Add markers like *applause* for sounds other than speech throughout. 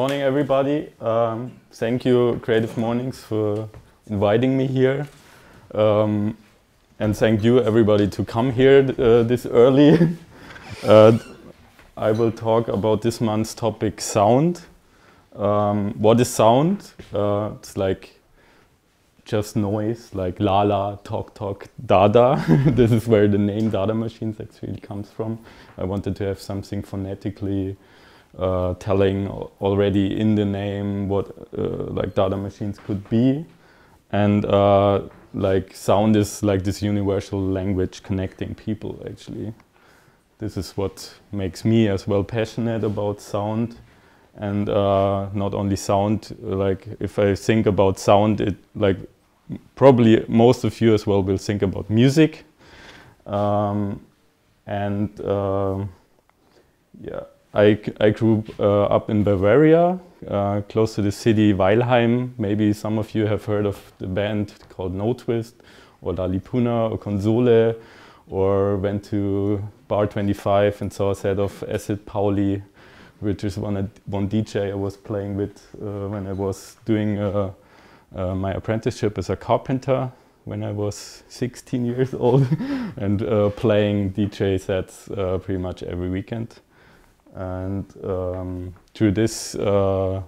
Morning, everybody. Um, thank you, Creative Mornings, for inviting me here. Um, and thank you, everybody, to come here uh, this early. *laughs* uh, I will talk about this month's topic, sound. Um, what is sound? Uh, it's like just noise, like la la, talk talk, dada. *laughs* this is where the name dada machines actually comes from. I wanted to have something phonetically uh, telling already in the name what uh, like dada machines could be. And uh, like sound is like this universal language connecting people actually. This is what makes me as well passionate about sound. And uh, not only sound like if i think about sound it like probably most of you as well will think about music. Um, and uh, yeah I, I grew uh, up in Bavaria, uh, close to the city Weilheim. Maybe some of you have heard of the band called Notwist, or Lali Puna, or Console, or went to Bar 25 and saw a set of Acid Pauli, which is one, one DJ I was playing with uh, when I was doing uh, uh, my apprenticeship as a carpenter when I was 16 years old, *laughs* and uh, playing DJ sets pretty much every weekend. And um, through this uh,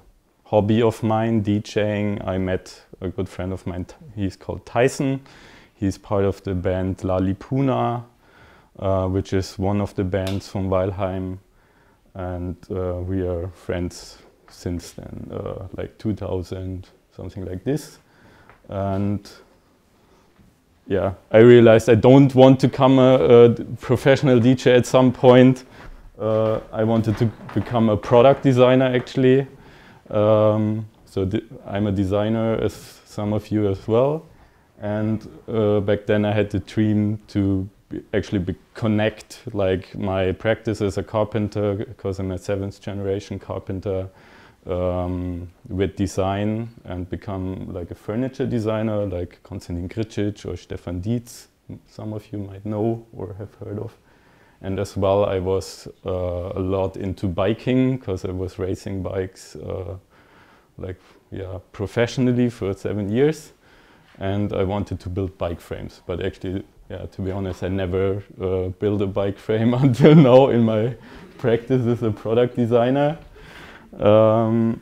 hobby of mine, DJing, I met a good friend of mine. He's called Tyson. He's part of the band Lali Puna, uh, which is one of the bands from Weilheim. And uh, we are friends since then, uh, like 2000, something like this. And yeah, I realized I don't want to become a, a professional DJ at some point uh, I wanted to become a product designer actually. Um, so I'm a designer as some of you as well. And uh, back then I had the dream to actually connect like my practice as a carpenter, because I'm a seventh generation carpenter, um, with design and become like a furniture designer like Konstantin Grcic or Stefan Diez, some of you might know or have heard of. And as well, I was uh, a lot into biking because I was racing bikes uh, like yeah professionally for seven years, and I wanted to build bike frames. But actually, yeah, to be honest, I never uh, built a bike frame *laughs* until now in my practice as a product designer. Um,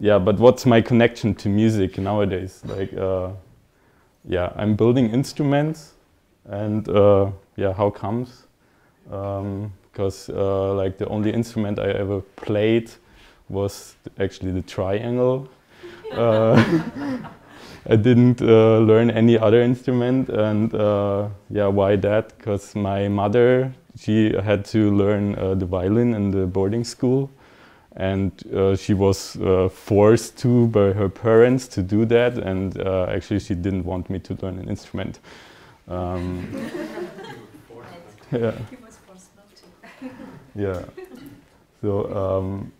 yeah, but what's my connection to music nowadays? Like, uh, yeah, I'm building instruments, and uh, yeah, how comes? Because um, uh, like the only instrument I ever played was actually the triangle. *laughs* Uh, *laughs* I didn't uh, learn any other instrument, and uh, yeah, why that? Because my mother she had to learn uh, the violin in the boarding school, and uh, she was forced to by her parents to do that, and actually she didn't want me to learn an instrument. Um, *laughs* yeah yeah. So um,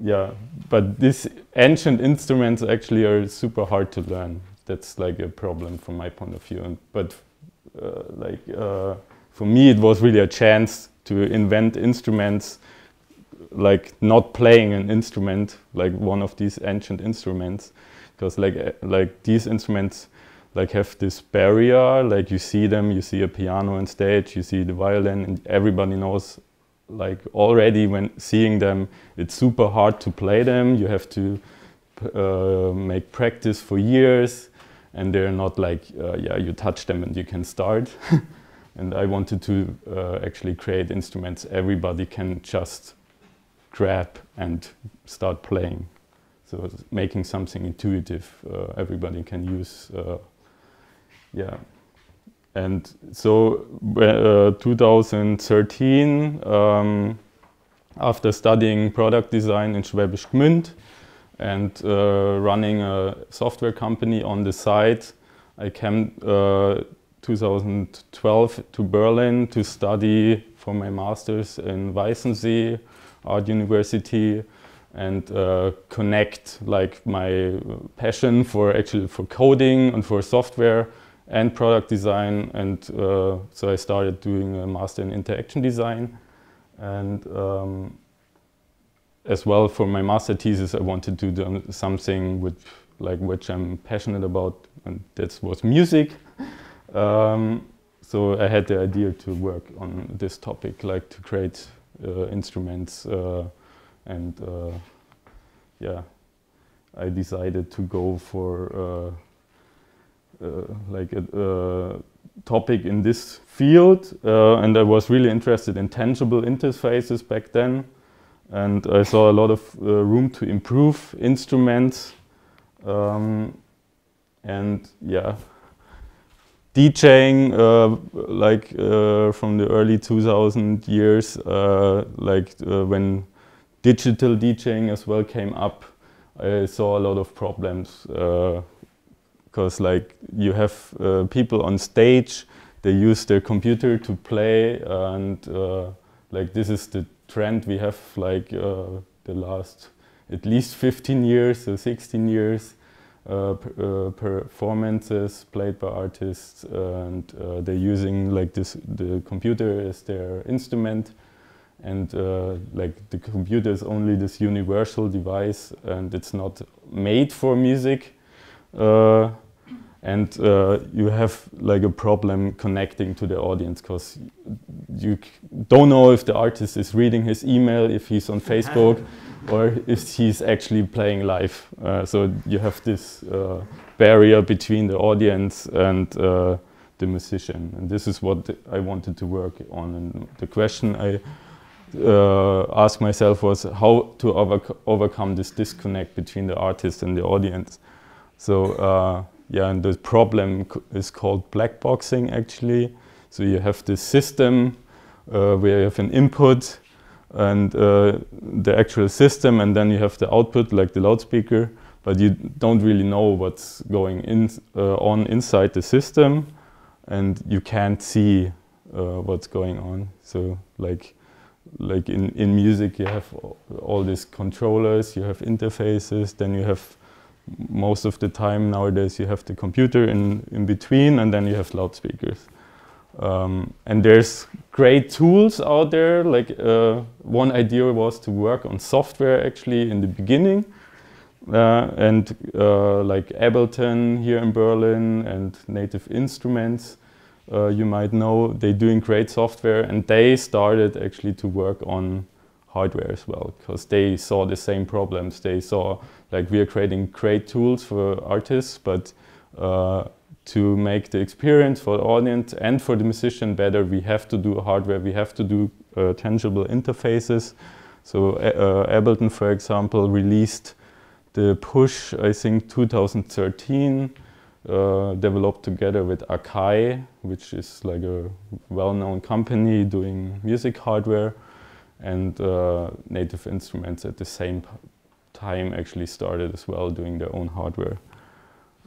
yeah, but these ancient instruments actually are super hard to learn. That's like a problem from my point of view. And, but uh, like uh, for me, it was really a chance to invent instruments like not playing an instrument like one of these ancient instruments because like uh, like these instruments like have this barrier like you see them you see a piano on stage you see the violin and everybody knows like already when seeing them, it's super hard to play them. You have to uh, make practice for years, and they're not like uh, yeah, you touch them and you can start. *laughs* and I wanted to uh, actually create instruments everybody can just grab and start playing. So making something intuitive, uh, everybody can use. Uh, yeah. And so, uh, 2013, um, after studying product design in Schwäbisch Gmünd and uh, running a software company on the side, I came uh, 2012 to Berlin to study for my master's in Weißensee Art University and uh, connect like my passion for actually for coding and for software and product design. And uh, so I started doing a master in interaction design. And um, as well for my master thesis, I wanted to do something with like which I'm passionate about, and that was music. Um, so I had the idea to work on this topic, like to create uh, instruments, uh, and uh, yeah, I decided to go for uh, like a topic in this field, and I was really interested in tangible interfaces back then. And I saw a lot of uh, room to improve instruments. Um, and yeah DJing uh, like uh, from the early 2000 years uh, like uh, when digital DJing as well came up I saw a lot of problems because uh, like you have people on stage they use their computer to play and like this is the trend we have like uh, the last at least 15 years or 16 years uh, uh, performances played by artists and uh, they're using like this the computer as their instrument and uh, like the computer is only this universal device and it's not made for music uh, and uh, you have like a problem connecting to the audience because you don't know if the artist is reading his email, if he's on Facebook, *laughs* or if he's actually playing live. Uh, so you have this uh, barrier between the audience and uh, the musician, and this is what I wanted to work on. And the question I uh, asked myself was how to overcome this disconnect between the artist and the audience. So uh, yeah, and the problem is called black boxing actually. So you have this system uh, where you have an input and uh, the actual system, and then you have the output like the loudspeaker, but you don't really know what's going in, uh, on inside the system, and you can't see uh, what's going on. So like like in, in music you have all these controllers, you have interfaces, then you have most of the time nowadays you have the computer in, in between and then you have loudspeakers. Um, and there's great tools out there. Like uh, one idea was to work on software actually in the beginning. Uh, and uh, like Ableton here in Berlin and Native Instruments, uh, you might know, they're doing great software and they started actually to work on hardware as well because they saw the same problems. They saw like we are creating great tools for artists, but uh, to make the experience for the audience and for the musician better, we have to do hardware, we have to do uh, tangible interfaces. So uh, Ableton, for example, released the Push, I think 2013, uh, developed together with Akai, which is like a well-known company doing music hardware, and uh, Native Instruments at the same time actually started as well doing their own hardware.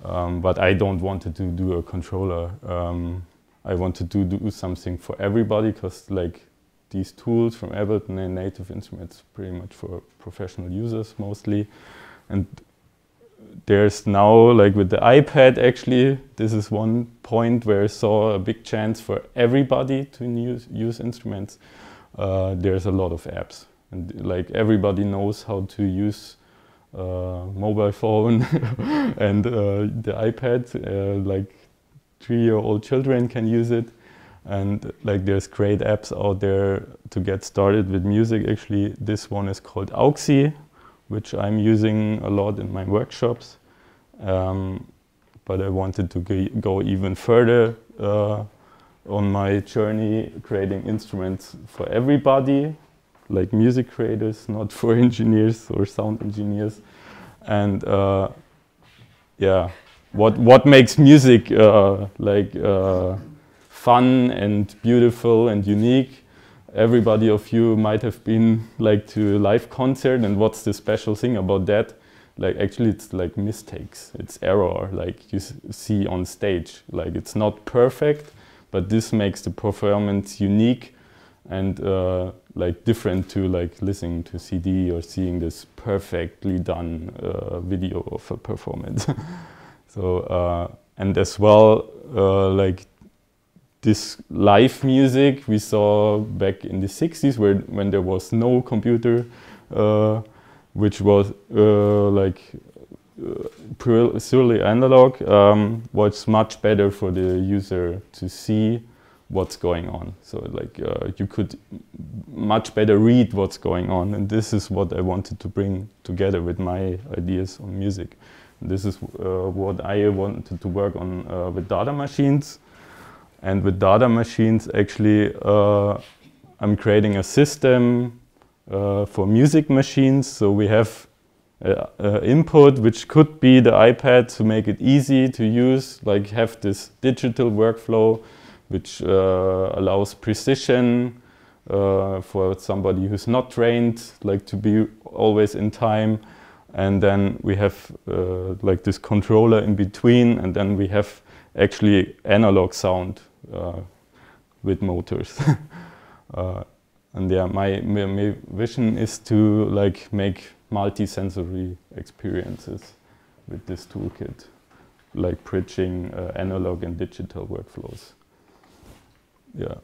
Um, but I don't want to do a controller. Um, I wanted to do something for everybody because like these tools from Ableton and Native Instruments pretty much for professional users mostly. And there's now like with the iPad actually, this is one point where I saw a big chance for everybody to use, use instruments. Uh, there's a lot of apps and like everybody knows how to use mobile phone *laughs* and uh, the iPad. Uh, like three-year-old children can use it, and like there's great apps out there to get started with music. Actually, this one is called Auxy, which I'm using a lot in my workshops. Um, but I wanted to go even further uh, on my journey creating instruments for everybody like music creators, not for *laughs* engineers or sound engineers. And uh, yeah, what what makes music uh, like uh, fun and beautiful and unique? Everybody of you might have been like to a live concert, and what's the special thing about that? Like actually, it's like mistakes, it's error, like you see on stage. Like it's not perfect, but this makes the performance unique and uh, like different to like listening to CD or seeing this perfectly done uh, video of a performance. *laughs* so uh, and as well uh, like this live music we saw back in the 60s where when there was no computer uh, which was uh, like purely analog, um, was much better for the user to see what's going on. So like uh, you could much better read what's going on. And this is what I wanted to bring together with my ideas on music. This is uh, what I wanted to work on uh, with dada machines. And with dada machines, actually, uh, I'm creating a system uh, for music machines. So we have uh, input, which could be the iPad to make it easy to use, like have this digital workflow which uh, allows precision uh, for somebody who's not trained, like to be always in time. And then we have uh, like this controller in between, and then we have actually analog sound with motors. *laughs* and yeah, my, my, my vision is to like make multi-sensory experiences with this toolkit, like bridging uh, analog and digital workflows yeah.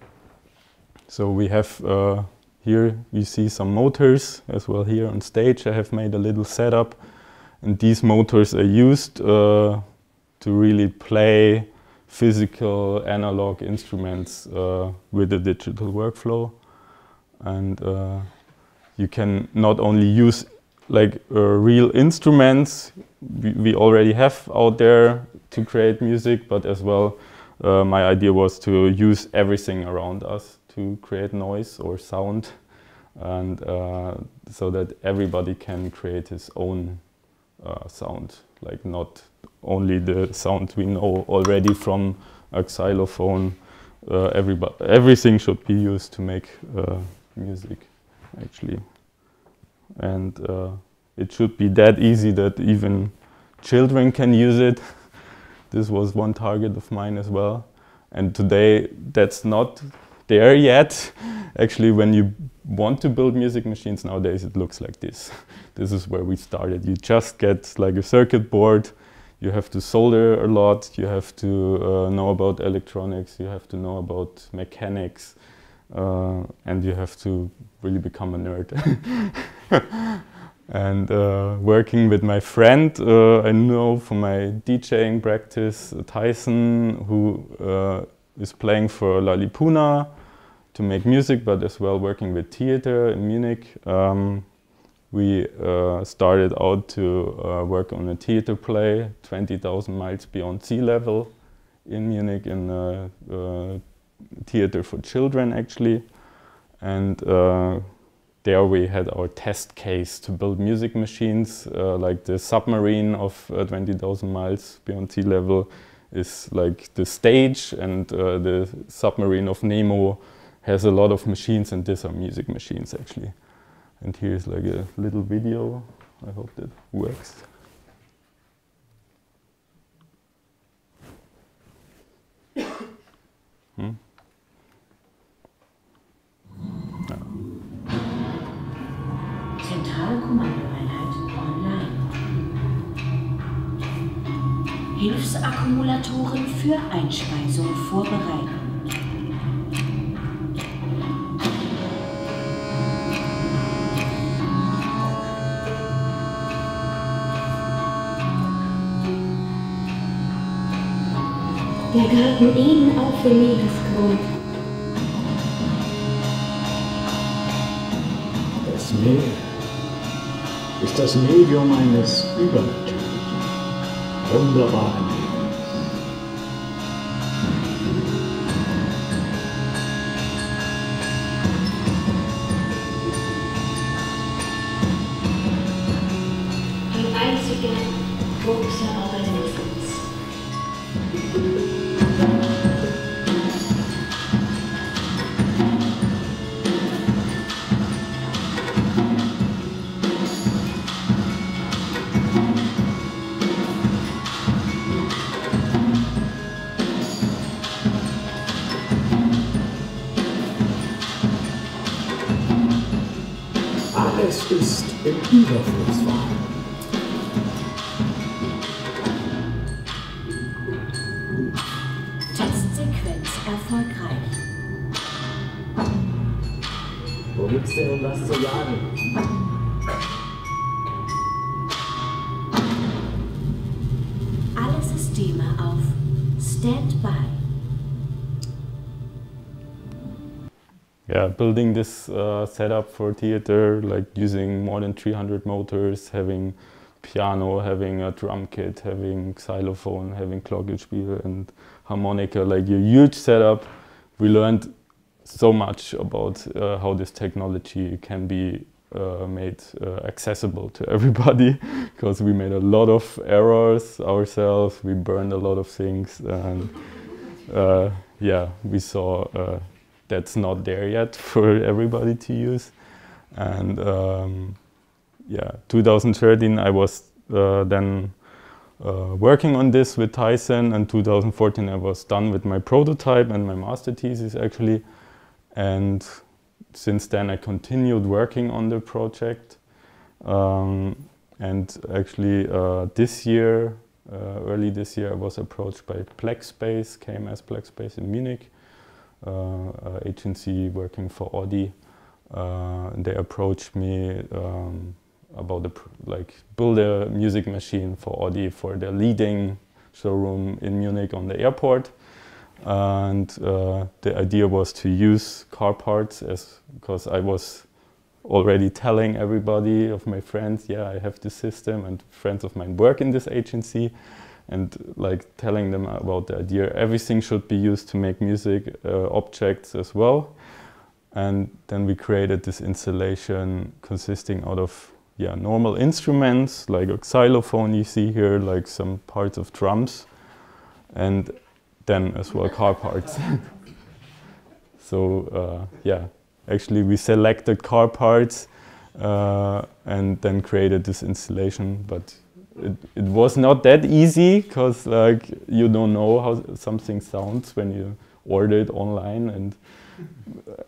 So we have uh, here you see some motors as well here on stage. I have made a little setup and these motors are used uh, to really play physical analog instruments uh, with the digital workflow. And uh, you can not only use like uh, real instruments we, we already have out there to create music, but as well uh, my idea was to use everything around us to create noise or sound and uh, so that everybody can create his own uh, sound. Like not only the sound we know already from a xylophone uh, everything should be used to make uh, music actually. And uh, it should be that easy that even children can use it This was one target of mine as well. And today that's not there yet. *laughs* Actually, when you want to build music machines nowadays, it looks like this. *laughs* this is where we started. You just get like a circuit board. You have to solder a lot. You have to uh, know about electronics. You have to know about mechanics. Uh, and you have to really become a nerd. *laughs* and uh, working with my friend uh, I know from my DJing practice Tyson who uh, is playing for Lali Puna to make music but as well working with theater in Munich. Um, we uh, started out to uh, work on a theater play 20,000 miles beyond sea level in Munich in a, theater for children actually. And uh, there we had our test case to build music machines, uh, like the submarine of uh, 20,000 miles beyond sea level is like the stage and uh, the submarine of Nemo has a lot of machines and these are music machines actually. And here's like a little video, I hope that works. Kommandoeinheit online. Hilfsakkumulatoren für Einspeisung vorbereiten. Der Garten Eden auf dem Meeresgrund. Das Medium eines übernatürlichen, wunderbaren Alles ist im Überfluss vorhanden. Testsequenz erfolgreich. Wo gibt's denn um was zu jagen? Yeah, building this uh, setup for theater, like using more than 300 motors, having piano, having a drum kit, having xylophone, having glockenspiel and harmonica, like a huge setup. We learned so much about uh, how this technology can be uh, made uh, accessible to *laughs* everybody because we made a lot of errors ourselves. We burned a lot of things, and uh, yeah, we saw uh, that's not there yet *laughs* for everybody to use. And um, yeah, 2013, I was uh, then uh, working on this with Tyson, and 2014, I was done with my prototype and my master thesis actually. And since then, I continued working on the project. Um, and actually, uh, this year, uh, early this year, I was approached by Blackspace, KMS Blackspace in Munich, agency working for Audi. Uh, they approached me um, about the like build a music machine for Audi for their leading showroom in Munich on the airport and uh, the idea was to use car parts as because I was already telling everybody of my friends, yeah, I have this system, and friends of mine work in this agency, and like telling them about the idea. Everything should be used to make music uh, objects as well, and then we created this installation consisting out of yeah normal instruments like a xylophone you see here, like some parts of drums, and then as well car parts. *laughs* so uh, yeah, actually we selected car parts uh, and then created this installation, but it, it was not that easy because like you don't know how something sounds when you order it online and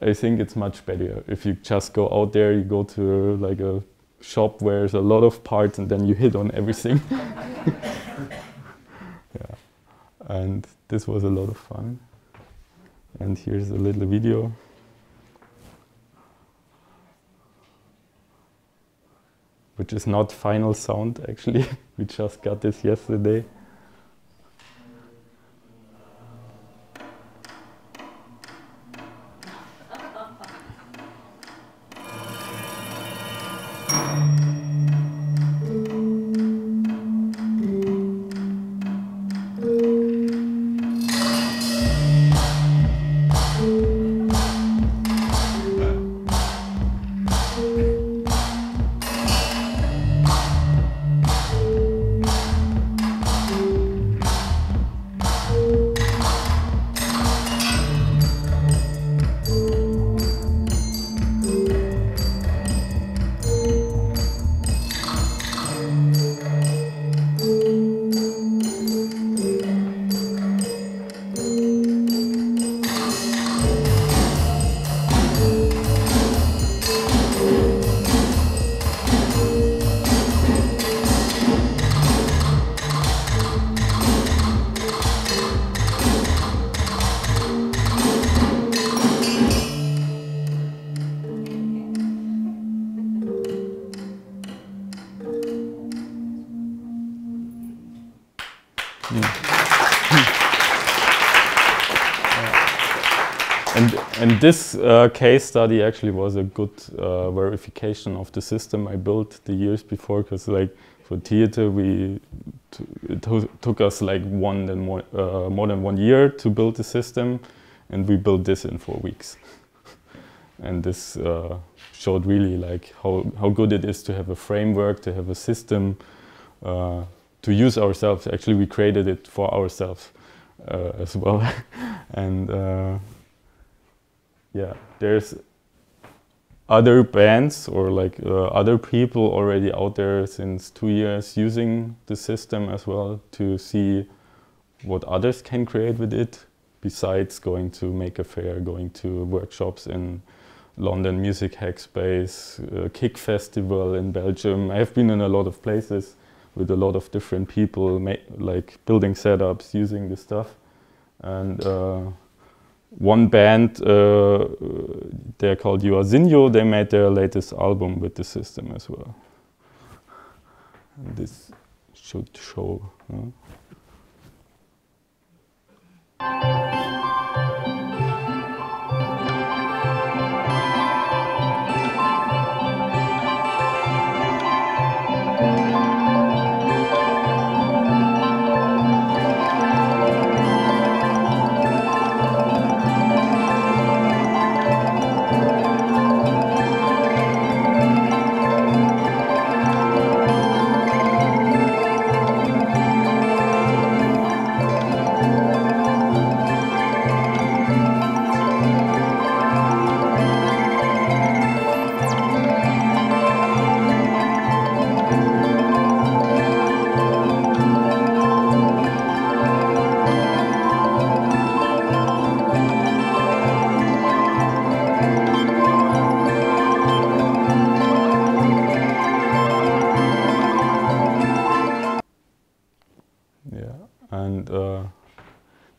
I think it's much better if you just go out there, you go to like a shop where there's a lot of parts and then you hit on everything. *laughs* yeah. And this was a lot of fun. And here's a little video. Which is not final sound actually. *laughs* we just got this yesterday. This uh, case study actually was a good uh, verification of the system I built the years before because like for theater we it took us like one than more, uh, more than one year to build the system and we built this in four weeks. *laughs* And this uh, showed really like how, how good it is to have a framework to have a system uh, to use ourselves. Actually we created it for ourselves uh, as well. *laughs* And yeah, there's other bands or like uh, other people already out there since two years using the system as well to see what others can create with it besides going to Maker Faire going to workshops in London Music Hackspace, uh, KIKK Festival in Belgium. I have been in a lot of places with a lot of different people, like building setups, using this stuff. And uh, one band, uh, they're called Yoazinho, they made their latest album with the system as well. And this should show.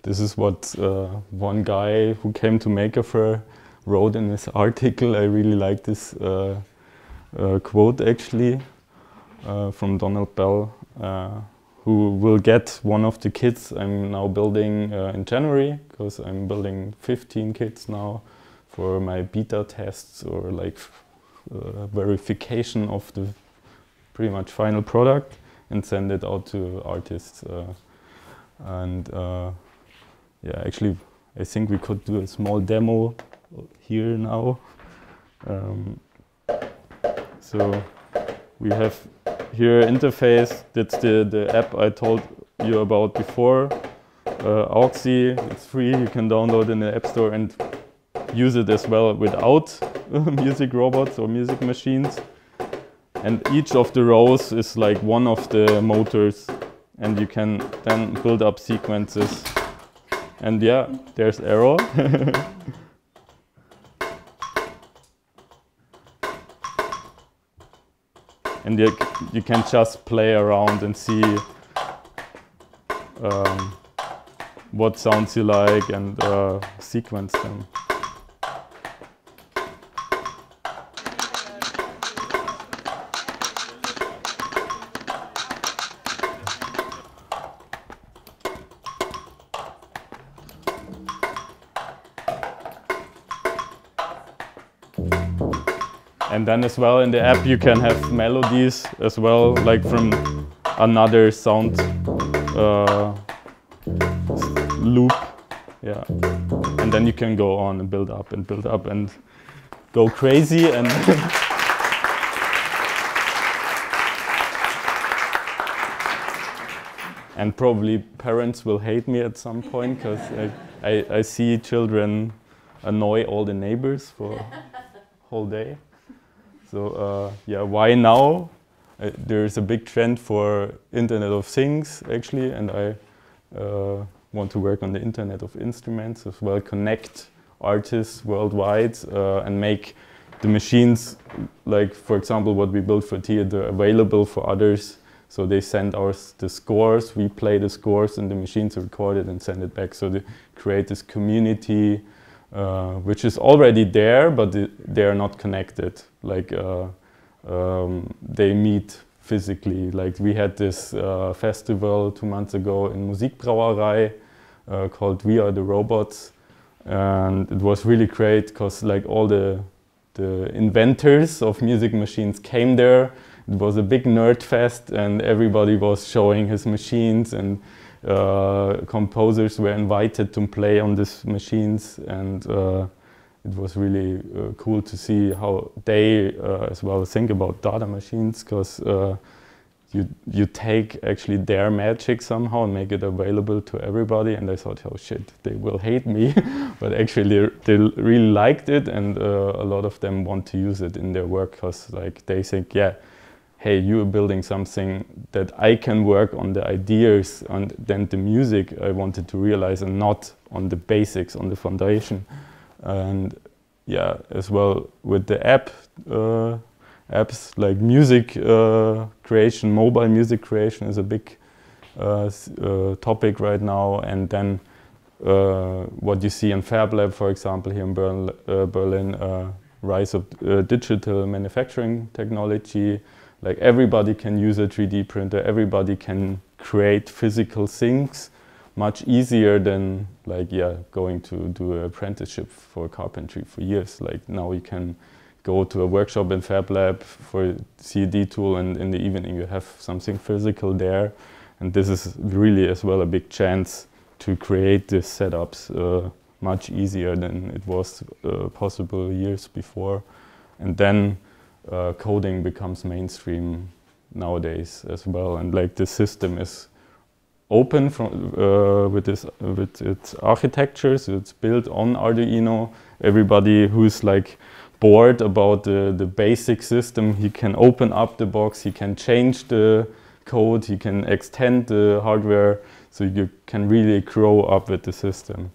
This is what uh, one guy who came to Maker Faire wrote in his article. I really like this uh, uh, quote actually uh, from Donald Bell, uh, who will get one of the kits I'm now building uh, in January because I'm building 15 kits now for my beta tests or like verification of the pretty much final product and send it out to artists. and yeah, actually, I think we could do a small demo here now. Um, so we have here interface. That's the, the app I told you about before. Uh, Auxy, it's free. You can download in the App Store and use it as well without *laughs* music robots or music machines. And each of the rows is like one of the motors and you can then build up sequences and yeah, there's arrow. *laughs* and you, you can just play around and see um, what sounds you like and uh, sequence them. Then as well in the app you can have melodies as well, like from another sound uh, loop. Yeah. And then you can go on and build up and build up and go crazy and *laughs* and probably parents will hate me at some point because I, I, I, see children annoy all the neighbors for whole day. So uh, yeah, why now? Uh, there's a big trend for Internet of Things actually, and I uh, want to work on the Internet of Instruments as well, connect artists worldwide and make the machines, like for example what we built for theater, available for others. So they send us the scores, we play the scores, and the machines record it and send it back. So they create this community uh, which is already there, but they are not connected. Like uh, um, they meet physically. Like we had this uh, festival two months ago in Musikbrauerei uh, called We Are the Robots, and it was really great because like all the the inventors of music machines came there. It was a big nerd fest, and everybody was showing his machines and composers were invited to play on these machines and uh, it was really uh, cool to see how they as well think about dada machines because you you take actually their magic somehow and make it available to everybody and I thought oh shit they will hate me. *laughs* But actually they really liked it and uh, a lot of them want to use it in their work because like they think yeah hey, you are building something that I can work on the ideas and then the music I wanted to realize and not on the basics, on the foundation. And yeah, as well with the app, uh, apps like music uh, creation, mobile music creation is a big uh, uh topic right now. And then uh, what you see in Fab Lab, for example, here in Berlin, uh, Berlin rise of digital manufacturing technology, like everybody can use a 3D printer, everybody can create physical things much easier than like yeah going to do an apprenticeship for carpentry for years. Like now you can go to a workshop in Fab Lab for CAD tool and in the evening you have something physical there. And this is really as well a big chance to create these setups uh, much easier than it was uh, possible years before. And then uh, coding becomes mainstream nowadays as well. And like the system is open from, uh, with, this, with its architecture, so it's built on Arduino. Everybody who's like bored about the, the basic system, he can open up the box, he can change the code, he can extend the hardware, so you can really grow up with the system.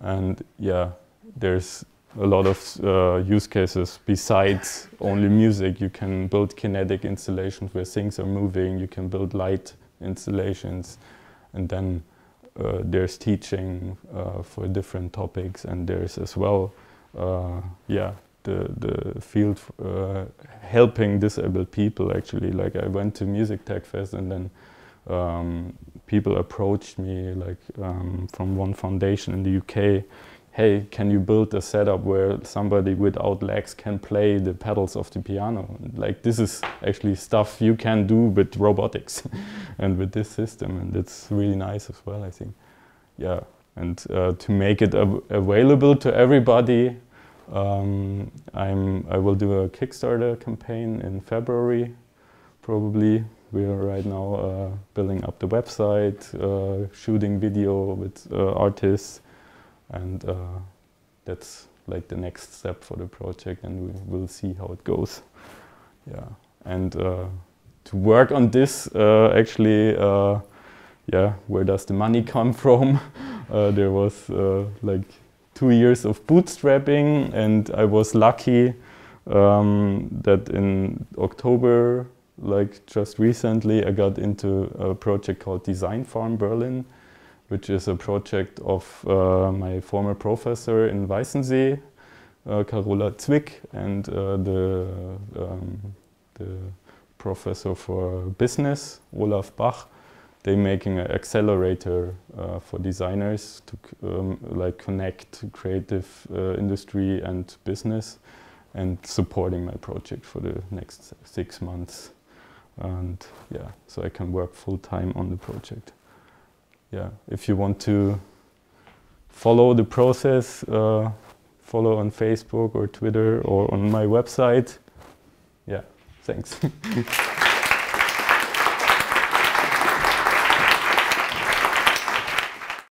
And yeah, there's a lot of uh, use cases besides only music. You can build kinetic installations where things are moving. You can build light installations, and then uh, there's teaching uh, for different topics, and there's as well, uh, yeah, the the field uh, helping disabled people. Actually, like I went to Music Tech Fest, and then um, people approached me, like um, from one foundation in the UK. Hey, can you build a setup where somebody without legs can play the pedals of the piano? Like this is actually stuff you can do with robotics *laughs* and with this system, and it's really nice as well. I think, yeah, and uh, to make it av available to everybody, um, I'm I will do a Kickstarter campaign in February, probably. We are right now uh, building up the website, uh, shooting video with uh, artists, and uh, that's like the next step for the project, and we will see how it goes. Yeah, and uh, to work on this, uh, actually, yeah, where does the money come *laughs* from? there was like two years of bootstrapping, and I was lucky um, that in October, like just recently, I got into a project called Design Farm Berlin, which is a project of uh, my former professor in Weissensee, uh, Carola Zwick, and uh, the, um, the professor for business, Olaf Bach. They're making an accelerator uh, for designers to um, like connect creative uh, industry and business and supporting my project for the next six months. And yeah so I can work full time on the project yeah if you want to follow the process uh, follow on Facebook or Twitter or on my website. Yeah thanks *laughs*